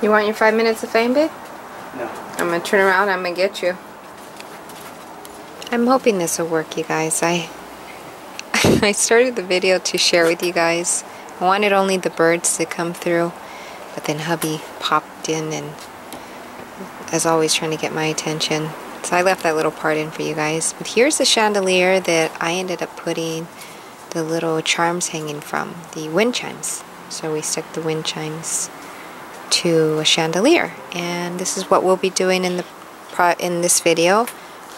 You want your five minutes of fame, babe? No. I'm gonna turn around. I'm gonna get you. I'm hoping this will work, you guys. I I started the video to share with you guys. I wanted only the birds to come through, but then hubby popped in and, as always, trying to get my attention. So I left that little part in for you guys. But here's the chandelier that I ended up putting the little charms hanging from, the wind chimes. So we stuck the wind chimes to a chandelier. And this is what we'll be doing in the in this video.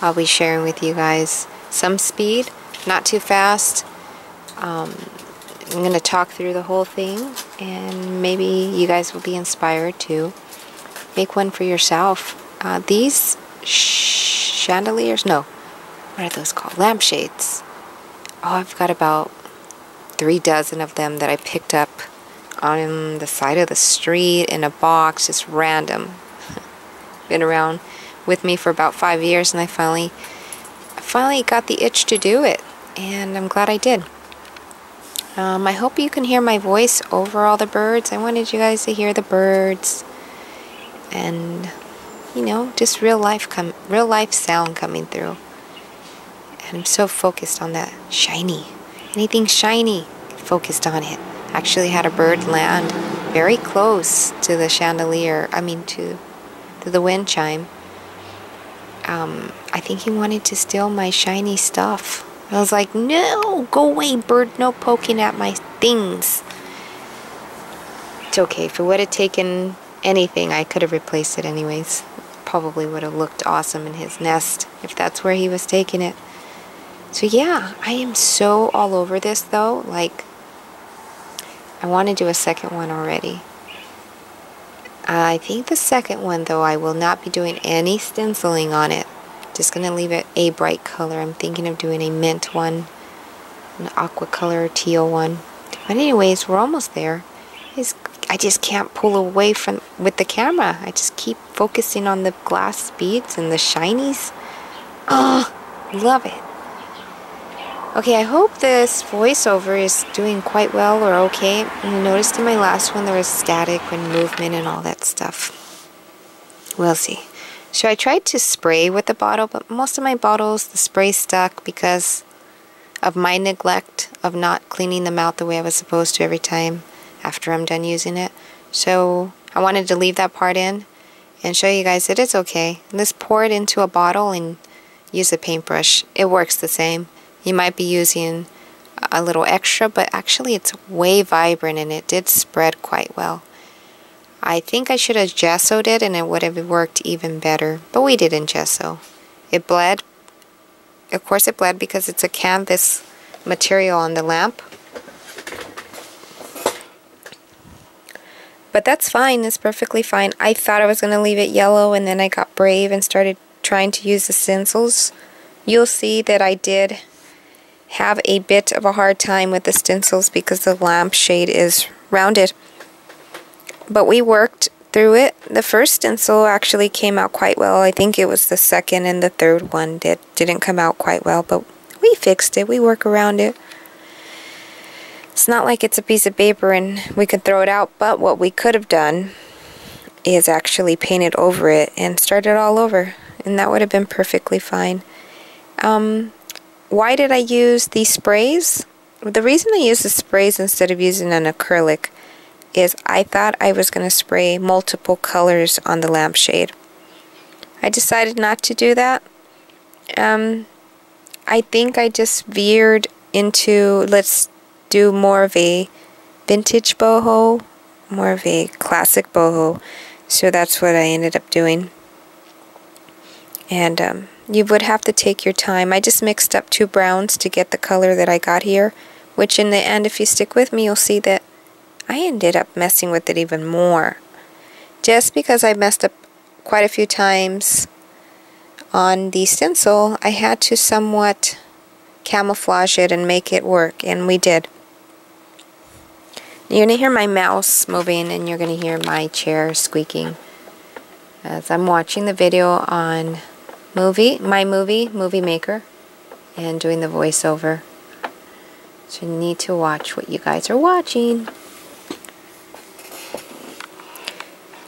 I'll be sharing with you guys some speed, not too fast. Um, I'm going to talk through the whole thing and maybe you guys will be inspired to make one for yourself. Uh, these chandeliers, no, what are those called? Lampshades. Oh, I've got about three dozen of them that I picked up on the side of the street in a box, just random. Been around with me for about five years, and I finally, I finally got the itch to do it, and I'm glad I did. Um, I hope you can hear my voice over all the birds. I wanted you guys to hear the birds, and you know, just real life real life sound coming through. And I'm so focused on that shiny, anything shiny, focused on it actually had a bird land very close to the chandelier, I mean to, to the wind chime. Um, I think he wanted to steal my shiny stuff. I was like, no, go away, bird, no poking at my things. It's okay. If it would have taken anything, I could have replaced it anyways. Probably would have looked awesome in his nest if that's where he was taking it. So yeah, I am so all over this though. Like, I want to do a second one already. I think the second one, though, I will not be doing any stenciling on it. Just going to leave it a bright color. I'm thinking of doing a mint one, an aqua color, teal one. But anyways, we're almost there. I just can't pull away from with the camera. I just keep focusing on the glass beads and the shinies. Oh, love it. Okay, I hope this voiceover is doing quite well or okay. You noticed in my last one there was static and movement and all that stuff. We'll see. So I tried to spray with the bottle, but most of my bottles, the spray stuck because of my neglect of not cleaning them out the way I was supposed to every time after I'm done using it. So I wanted to leave that part in and show you guys that it's okay. Just pour it into a bottle and use a paintbrush. It works the same. You might be using a little extra, but actually it's way vibrant and it did spread quite well. I think I should have gessoed it and it would have worked even better, but we didn't gesso. It bled. Of course it bled because it's a canvas material on the lamp. But that's fine, it's perfectly fine. I thought I was going to leave it yellow and then I got brave and started trying to use the stencils. You'll see that I did have a bit of a hard time with the stencils because the lampshade is rounded. But we worked through it. The first stencil actually came out quite well. I think it was the second and the third one that didn't come out quite well, but we fixed it. We work around it. It's not like it's a piece of paper and we could throw it out, but what we could have done is actually painted over it and start it all over, and that would have been perfectly fine. Um, why did I use these sprays? The reason I used the sprays instead of using an acrylic is I thought I was going to spray multiple colors on the lampshade. I decided not to do that. Um, I think I just veered into let's do more of a vintage boho, more of a classic boho. So that's what I ended up doing. And um, you would have to take your time. I just mixed up two browns to get the color that I got here, which in the end, if you stick with me, you'll see that I ended up messing with it even more. Just because I messed up quite a few times on the stencil, I had to somewhat camouflage it and make it work, and we did. You're going to hear my mouse moving and you're going to hear my chair squeaking as I'm watching the video on movie, my movie, Movie Maker, and doing the voiceover. So you need to watch what you guys are watching.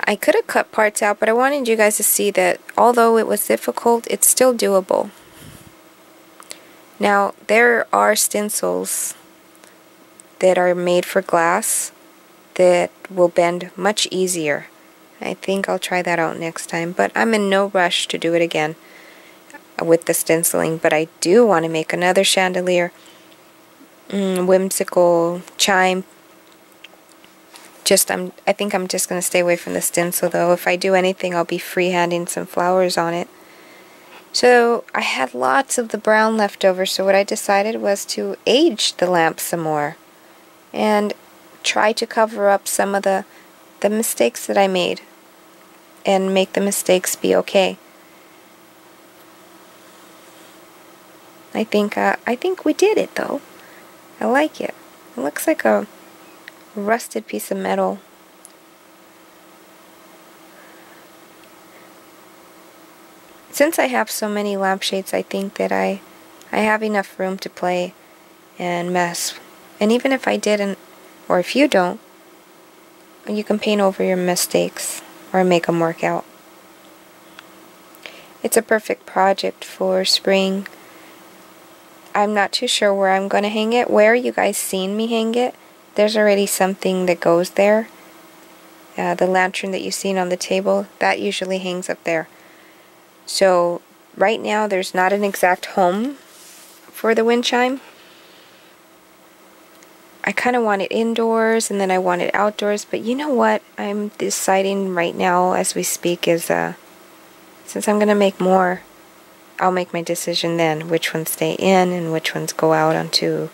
I could have cut parts out, but I wanted you guys to see that although it was difficult, it's still doable. Now, there are stencils that are made for glass that will bend much easier. I think I'll try that out next time, but I'm in no rush to do it again with the stenciling, but I do want to make another chandelier mm, whimsical chime just I'm I think I'm just going to stay away from the stencil though. If I do anything, I'll be freehanding some flowers on it. So I had lots of the brown left over, so what I decided was to age the lamp some more and try to cover up some of the the mistakes that I made and make the mistakes be okay. I think uh, I think we did it though. I like it. It looks like a rusted piece of metal. Since I have so many lampshades, I think that I, I have enough room to play and mess. And even if I didn't, or if you don't, you can paint over your mistakes or make them work out. It's a perfect project for spring. I'm not too sure where I'm going to hang it. Where you guys seen me hang it, there's already something that goes there. Uh, the lantern that you've seen on the table, that usually hangs up there. So right now there's not an exact home for the wind chime. I kind of want it indoors and then I want it outdoors, but you know what I'm deciding right now as we speak is uh, since I'm going to make more, I'll make my decision then which ones stay in and which ones go out onto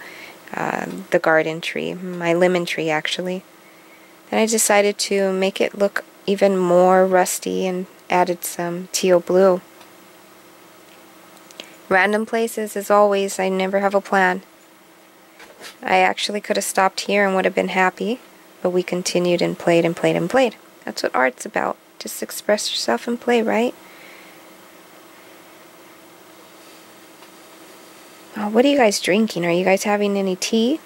uh, the garden tree, my lemon tree actually. And I decided to make it look even more rusty and added some teal blue. Random places, as always, I never have a plan. I actually could have stopped here and would have been happy, but we continued and played and played and played. That's what art's about. Just express yourself and play, right? Oh, what are you guys drinking? Are you guys having any tea?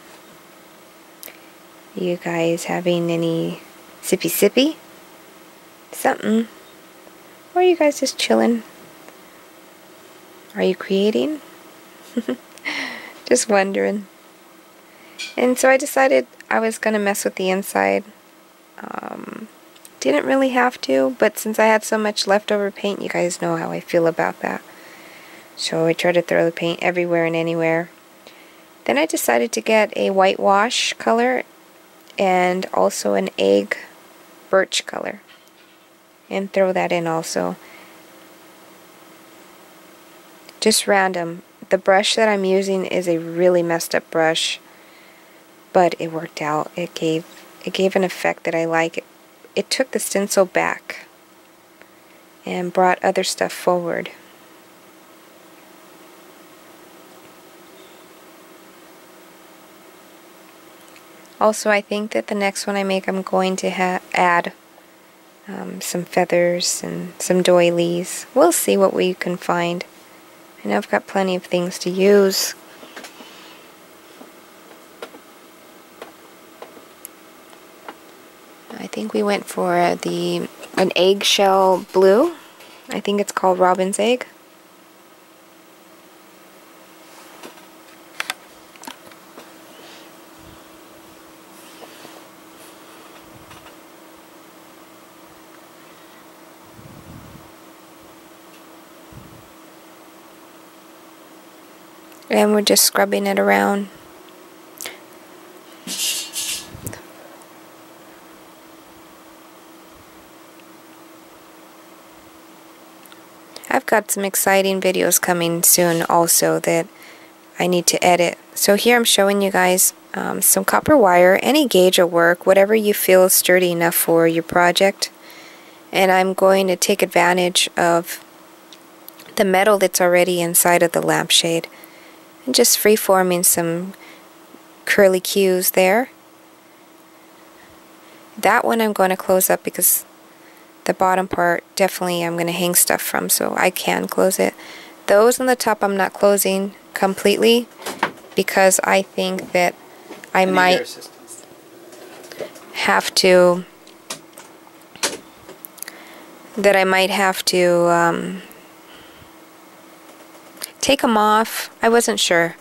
Are you guys having any sippy sippy? Something. Or are you guys just chilling? Are you creating? just wondering. And so I decided I was going to mess with the inside. Um, didn't really have to, but since I had so much leftover paint, you guys know how I feel about that. So I tried to throw the paint everywhere and anywhere. Then I decided to get a whitewash color and also an egg birch color. And throw that in also. Just random. The brush that I'm using is a really messed up brush. But it worked out. It gave it gave an effect that I like. It, it took the stencil back and brought other stuff forward. Also, I think that the next one I make, I'm going to add um, some feathers and some doilies. We'll see what we can find. And I've got plenty of things to use. I think we went for the an eggshell blue. I think it's called robin's egg. And we're just scrubbing it around. I've got some exciting videos coming soon also that I need to edit. So here I'm showing you guys um, some copper wire, any gauge will work, whatever you feel is sturdy enough for your project. And I'm going to take advantage of the metal that's already inside of the lampshade and just free-forming some curly cues there. That one I'm going to close up because the bottom part definitely I'm going to hang stuff from so I can close it. Those on the top I'm not closing completely because I think that I might have to that I might have to um, take them off. I wasn't sure.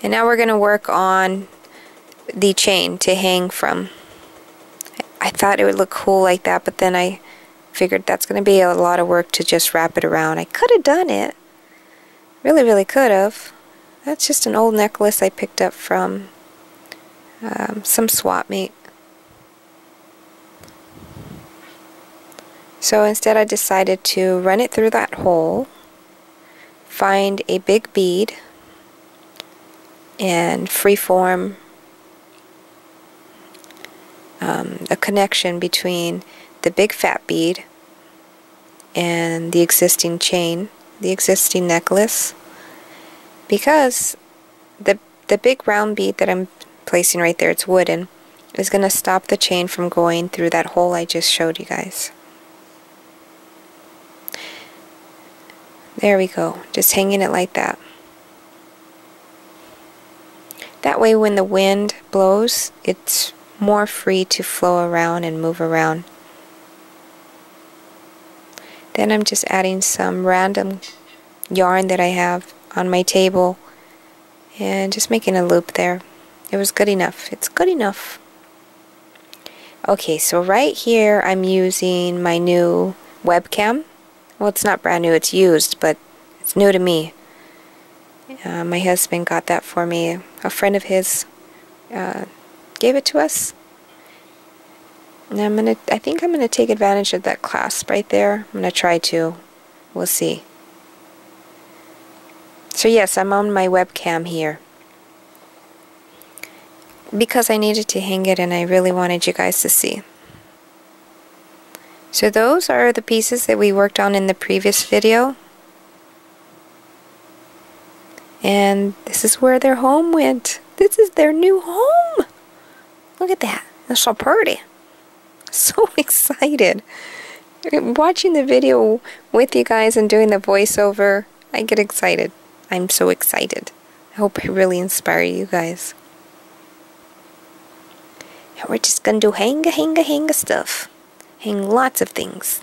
And now we're going to work on the chain to hang from. I thought it would look cool like that, but then I figured that's going to be a lot of work to just wrap it around. I could have done it. Really, really could have. That's just an old necklace I picked up from um, some swap meet. So instead I decided to run it through that hole, find a big bead, and freeform um, a connection between the big fat bead and the existing chain, the existing necklace, because the the big round bead that I'm placing right there, it's wooden, is going to stop the chain from going through that hole I just showed you guys. There we go, just hanging it like that. That way when the wind blows, it's more free to flow around and move around. Then I'm just adding some random yarn that I have on my table and just making a loop there. It was good enough. It's good enough. Okay, so right here I'm using my new webcam. Well, it's not brand new, it's used, but it's new to me. Uh, my husband got that for me. A friend of his uh, gave it to us. And I'm gonna, I think I'm gonna take advantage of that clasp right there. I'm gonna try to. We'll see. So yes, I'm on my webcam here. Because I needed to hang it and I really wanted you guys to see. So those are the pieces that we worked on in the previous video. And this is where their home went. This is their new home. Look at that. That's so pretty. So excited. Watching the video with you guys and doing the voiceover, I get excited. I'm so excited. I hope I really inspire you guys. And we're just gonna do hanga hanga hanga stuff. Hang lots of things.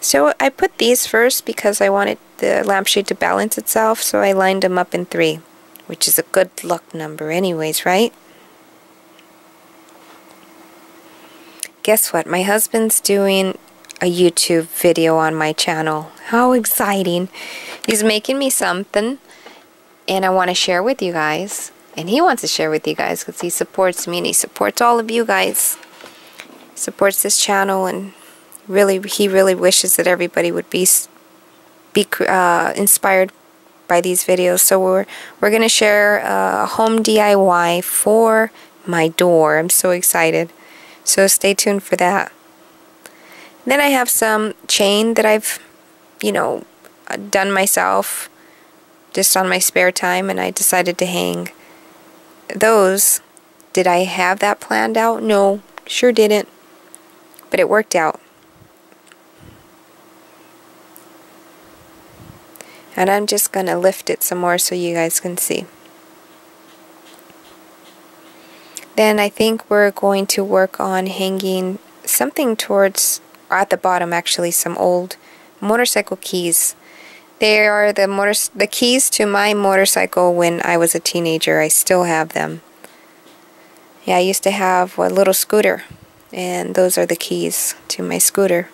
So I put these first because I wanted the lampshade to balance itself, so I lined them up in three, which is a good luck number anyways, right? Guess what? My husband's doing a YouTube video on my channel. How exciting. He's making me something and I want to share with you guys. And he wants to share with you guys because he supports me and he supports all of you guys. Supports this channel and really he really wishes that everybody would be be uh, inspired by these videos. So we're we're gonna share a home DIY for my door. I'm so excited. So stay tuned for that. Then I have some chain that I've, you know, done myself just on my spare time and I decided to hang those. Did I have that planned out? No, sure didn't. But it worked out. And I'm just going to lift it some more so you guys can see. Then I think we're going to work on hanging something towards at the bottom actually some old motorcycle keys. They are the motor the keys to my motorcycle when I was a teenager. I still have them. Yeah, I used to have a little scooter and those are the keys to my scooter.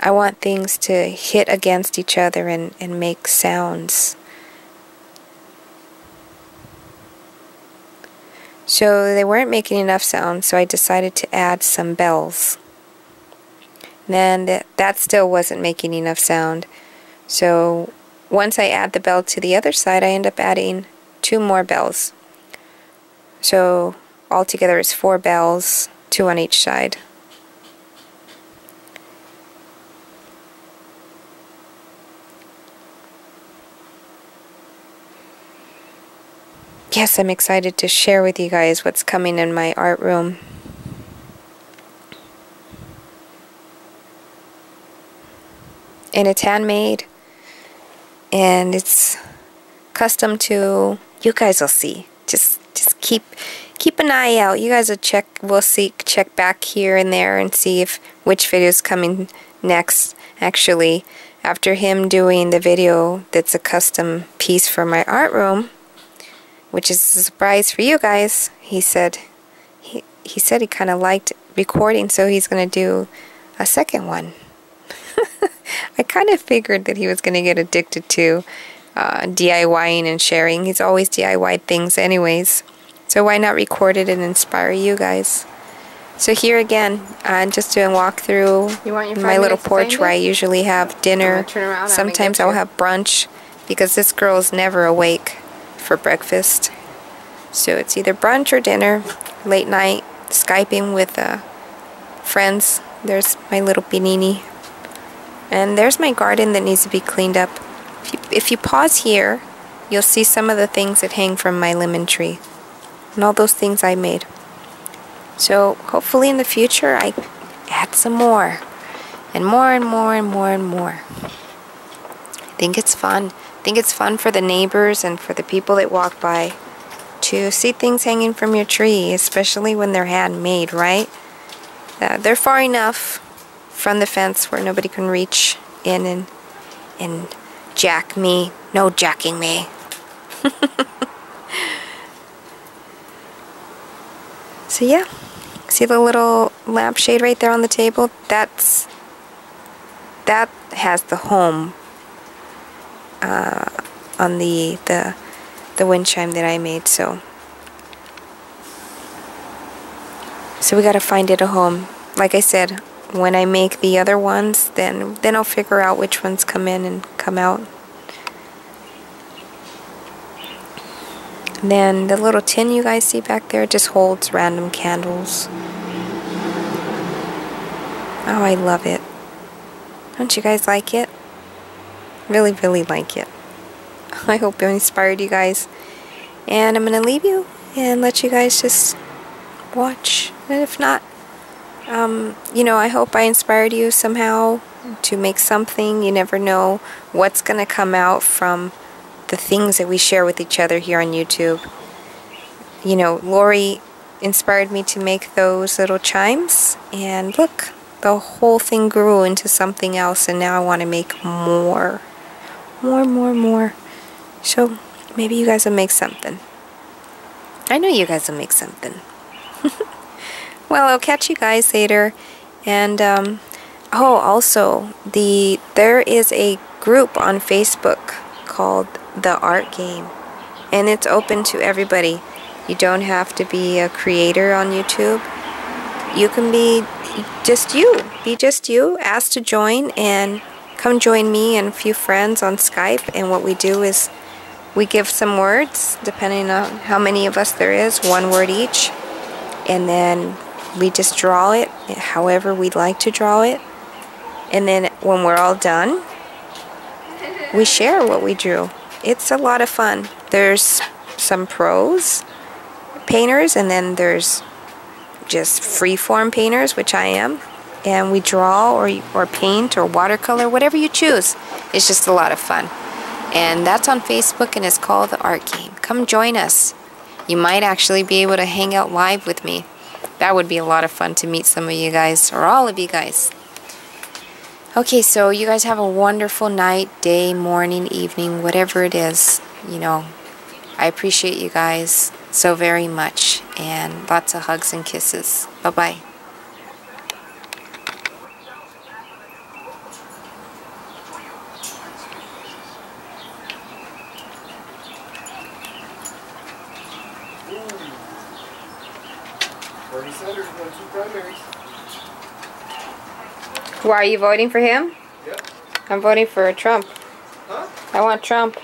I want things to hit against each other and, and make sounds. So they weren't making enough sound, so I decided to add some bells. Then that, that still wasn't making enough sound. So once I add the bell to the other side, I end up adding two more bells. So altogether it's four bells, two on each side. yes, I'm excited to share with you guys what's coming in my art room. And it's handmade and it's custom to you guys will see. Just just keep keep an eye out. You guys will check, we'll see, check back here and there and see if which video is coming next. Actually, after him doing the video that's a custom piece for my art room, which is a surprise for you guys, he said he, he said he kind of liked recording, so he's going to do a second one. I kind of figured that he was going to get addicted to uh, DIYing and sharing. He's always DIY things anyways. So why not record it and inspire you guys? So here again, I'm just doing walkthrough my little porch where I usually have dinner. Sometimes I'll have brunch because this girl is never awake for breakfast. So it's either brunch or dinner, late night, Skyping with uh, friends. There's my little Benini. And there's my garden that needs to be cleaned up. If you, if you pause here, you'll see some of the things that hang from my lemon tree. And all those things I made. So hopefully in the future I add some more. And more and more and more and more. I think it's fun. I think it's fun for the neighbors and for the people that walk by to see things hanging from your tree, especially when they're handmade, right? Uh, they're far enough from the fence where nobody can reach in and, and jack me. No jacking me. so yeah. See the little lampshade right there on the table? That's that has the home uh, on the the the wind chime that I made. So so we gotta find it a home. Like I said, when I make the other ones, then then I'll figure out which ones come in and come out. And then the little tin you guys see back there just holds random candles. Oh, I love it. Don't you guys like it? Really, really like it. I hope it inspired you guys. And I'm going to leave you and let you guys just watch. And if not, um, you know, I hope I inspired you somehow to make something. You never know what's going to come out from the things that we share with each other here on YouTube. You know, Lori inspired me to make those little chimes, and look, the whole thing grew into something else, and now I want to make more. More, more, more. So, maybe you guys will make something. I know you guys will make something. well, I'll catch you guys later. And, um, oh, also, the there is a group on Facebook called the art game. And it's open to everybody. You don't have to be a creator on YouTube. You can be just you. Be just you. Ask to join and come join me and a few friends on Skype. And what we do is we give some words depending on how many of us there is one word each. And then we just draw it however we'd like to draw it and then when we're all done we share what we drew it's a lot of fun. There's some pros painters and then there's just freeform painters, which I am. And we draw or, or paint or watercolor, whatever you choose. It's just a lot of fun. And that's on Facebook and it's called The Art Game. Come join us. You might actually be able to hang out live with me. That would be a lot of fun to meet some of you guys or all of you guys. Okay, so you guys have a wonderful night, day, morning, evening, whatever it is. You know, I appreciate you guys so very much. And lots of hugs and kisses. Bye-bye. Why are you voting for him? Yep. I'm voting for Trump. Huh? I want Trump.